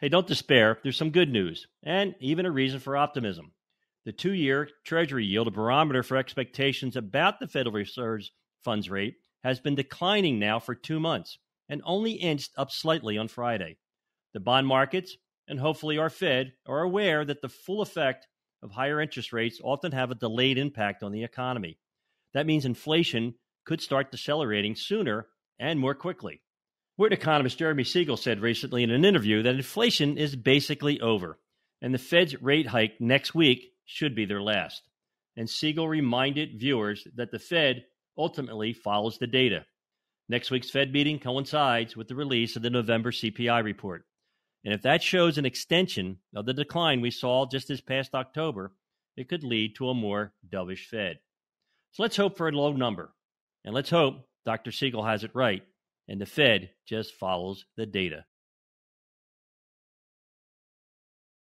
Hey, don't despair. There's some good news and even a reason for optimism. The two year Treasury yield, a barometer for expectations about the Federal Reserve's funds rate, has been declining now for two months and only inched up slightly on Friday. The bond markets, and hopefully our Fed, are aware that the full effect of higher interest rates often have a delayed impact on the economy. That means inflation could start decelerating sooner and more quickly. Word economist Jeremy Siegel said recently in an interview that inflation is basically over, and the Fed's rate hike next week should be their last. And Siegel reminded viewers that the Fed ultimately follows the data. Next week's Fed meeting coincides with the release of the November CPI report. And if that shows an extension of the decline we saw just this past October, it could lead to a more dovish Fed. So let's hope for a low number. And let's hope Dr. Siegel has it right and the Fed just follows the data.